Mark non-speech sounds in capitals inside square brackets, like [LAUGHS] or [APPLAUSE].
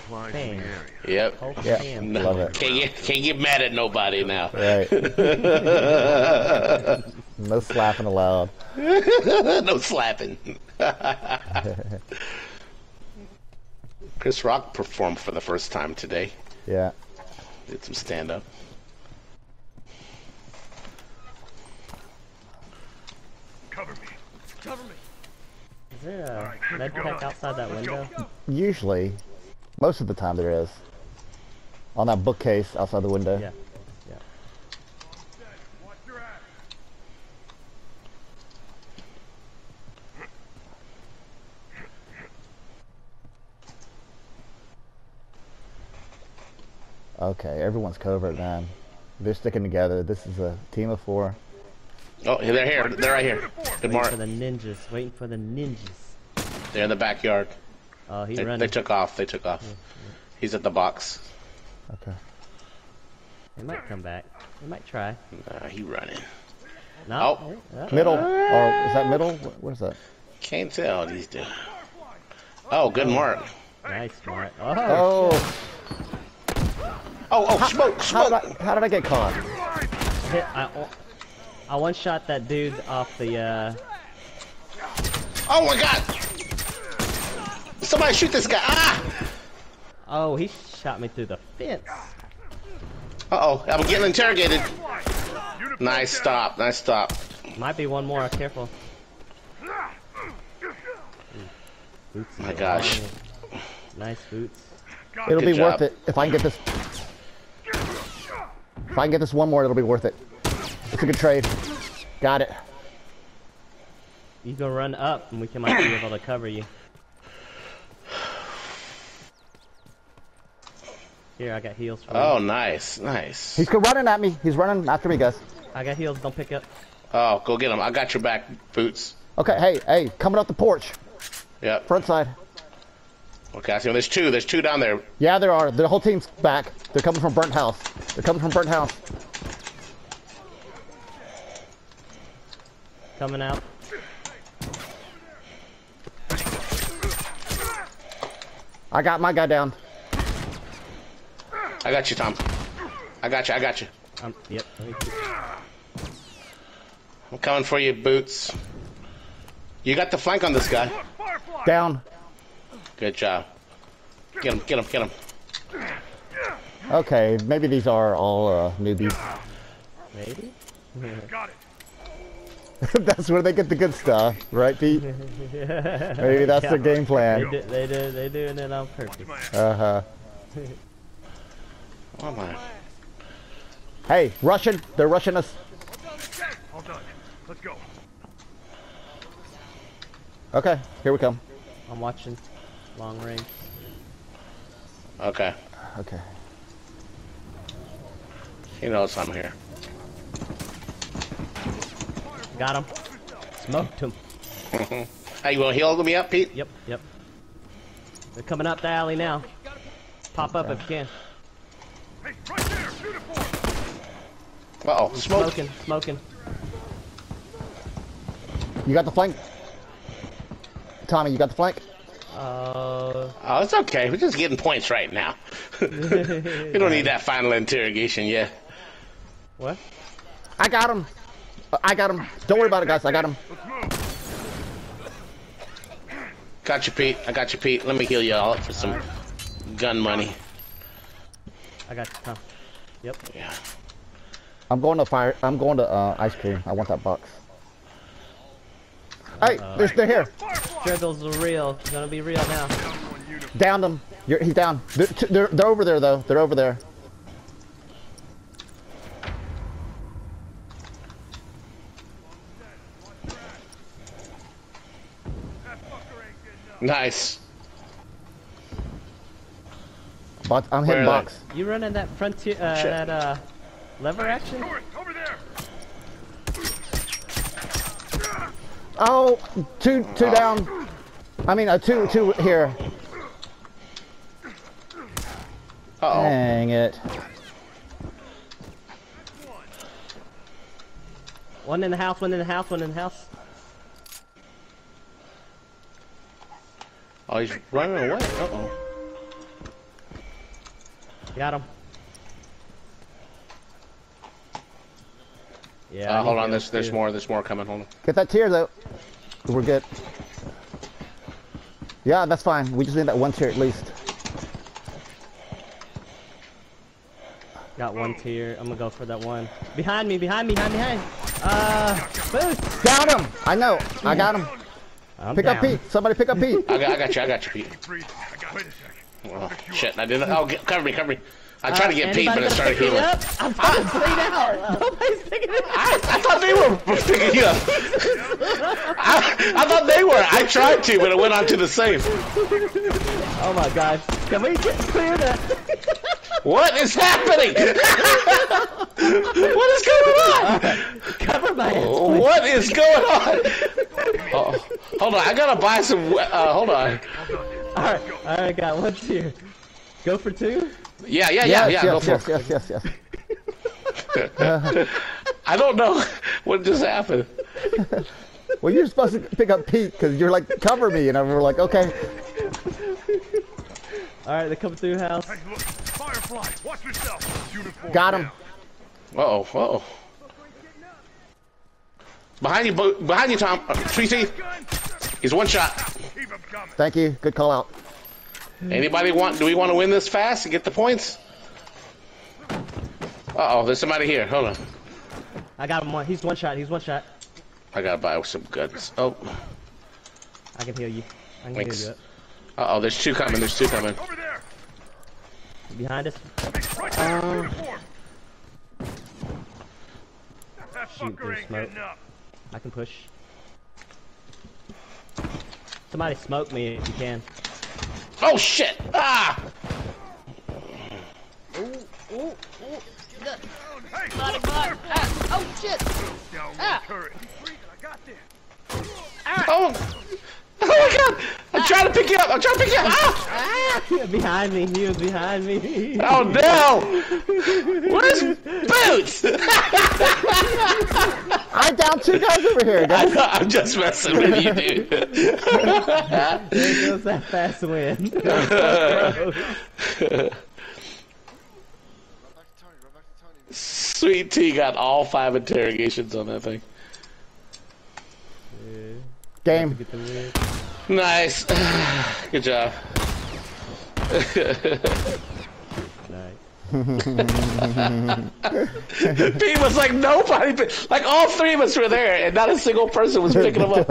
Whole thing. Yep. Whole Yeah. thing. No, Love it. Can't get, can't get mad at nobody now. Right. [LAUGHS] no slapping allowed. [LAUGHS] no slapping. [LAUGHS] Chris Rock performed for the first time today. Yeah. Did some stand up. Cover me. Cover me. Is there a med pack outside that window? Usually, most of the time there is. On that bookcase outside the window. Yeah. Yeah. Watch your ass. Okay, everyone's covert, man. They're sticking together. This is a team of four. Oh, they're here. They're right here. Good Waiting for the ninjas. Waiting for the ninjas. They're in the backyard. Oh, he's They, running. they took off. They took off. He's at the box. Okay. They might come back. They might try. Uh, he running. No. Oh. Oh. Middle. Or is that middle? What, what is that? Can't tell these he's doing. Oh, good mark. Nice, Mark. Oh, Oh, Oh, oh, smoke, how did, smoke. I, how did I get caught? hit, I, I one shot that dude off the. uh... Oh my god. Somebody shoot this guy. Ah! Oh, he shot me through the fence. Uh-oh, I'm getting interrogated. Nice stop, nice stop. Might be one more. Careful. Boots My gosh. long. Nice boots. It'll Good be job. worth it if I can get this. If I can get this one more, it'll be worth it. It's a good trade. Got it. You can run up, and we can might be able to cover you. Here, I got heals for Oh, you. nice, nice. He's running at me. He's running after me, guys. I got heals. Don't pick up. Oh, go get him. I got your back, Boots. Okay, hey, hey, coming up the porch, Yep. front side. Okay, I see him. There's two. There's two down there. Yeah, there are. The whole team's back. They're coming from burnt house. They're coming from burnt house. Coming out. I got my guy down. I got you, Tom. I got you. I got you. Um, yep. let me keep- I'm coming for you, Boots. You got the flank on this guy. Down. Good job. Get him, get him, get him. Okay, maybe these are all uh, newbies. Maybe. Got [LAUGHS] it. that's where they get the good stuff, right, Pete? [LAUGHS] Maybe that's their game They plan. do, they do, they doing it on purpose. Uh huh. [LAUGHS] Oh my. Hey, Russian. They're rushing us. All done. Let's go. Okay, here we come. I'm watching. Long range. Okay. Okay. He knows I'm here. Got him. Smoked him. [LAUGHS] Hey, you want to heal me up, Pete? Yep, yep. They're coming up the alley now. Pop up if you can. Hey, right there. Shoot it for. Uh oh, smoke. Smoking, smoking. You got the flank? Tommy, you got the flank? Uh, Oh, it's okay. We're just getting points right now. [LAUGHS] we don't need that final interrogation yet. what? I got him. I got him. Don't worry about it, guys. I got him. Got you, Pete. I got you, Pete. Let me heal you all up for some gun money. I got you. Huh. Yep. Yeah. I'm going to fire. I'm going to uh, ice cream. I want that box. Hey, they're, they're here. Firefly. Struggles are real. It's gonna be real now. Down one unit. Downed them. You're, he's down. They're, they're, they're over there, though. They're over there. That fucker ain't getting up. Nice. But I'm Where hitting are they? box. You running that frontier, uh, Shit. that uh, lever action? Over, over there. Oh, two, two down. I mean, uh, two, two here. Uh oh. Dang it. One in the house, one in the house, one in the house. Oh, he's running away. Uh oh. Got him. Yeah. Uh, hold on, there's there's too. more. There's more coming. Hold on. Get that tier though. We're good. Yeah, that's fine. We just need that one tier at least. Got one tier. I'm gonna go for that one. Behind me, behind me, behind me, behind. Uh, boost. Got him! I know. I got him. I'm Pick down. up Pete. Somebody pick up Pete. I got I got you. I got you, Pete. Breathe. I got Wait a second. Oh, shit, I didn't. Oh, get, cover me, cover me. I tried to get Pete, but Uh, it started healing. up? I'm fucking bleed out. Nobody's picking it up. I, I thought they were picking you up. I, I thought they were. I tried to, but it went onto the safe. Oh my god. Can we get clear that? What is happening? what is going on? Cover my ass. please. What is going on? Oh, hold on, I gotta buy some. Uh, hold on. [LAUGHS] Alright, alright, got one tier. Go for two? Yeah, yeah, yeah, yes, yeah. Go yes, for yes, yes, yes, yes. [LAUGHS] I don't know [LAUGHS] what just happened. Well, you're supposed to pick up Pete because you're like, cover me, and we're like, okay. Alright, they're coming through house. Hey, look. Firefly. Watch yourself. Uniform. Got him. down. Uh oh, uh oh. Behind you, behind you, Tom. Uh, Treaty. Gun. He's one shot. Keep him coming. Thank you. Good call out. Anybody want? Do we want to win this fast and get the points? Uh oh, there's somebody here. Hold on. I got him one. He's one shot. He's one shot. I gotta buy some guns. Oh, I can heal you. I can Thanks. heal you up. uh oh, there's two coming. There's two coming. Over there. Behind us. Right. Um, That Shoot, fucker ain't smoke. getting up. I can push. Somebody smoke me if you can. Oh shit! Ah! Hey, look, Oh shit! down Ah. one turret. Keep breathing. I got. Oh! [LAUGHS] Oh my god! I'm trying to pick you up! I'm trying to pick you up! Ah! [LAUGHS] behind me. He was behind me. Oh no! Where's Boots? [LAUGHS] I down two guys over here, I guys. know, I'm just messing with you, dude. [LAUGHS] There goes that fast win. Sweet Tea got all five interrogations on that thing. Game. Nice. [SIGHS] Good job. Pete was like nobody, like all three of us were there, and not a single person was picking them up.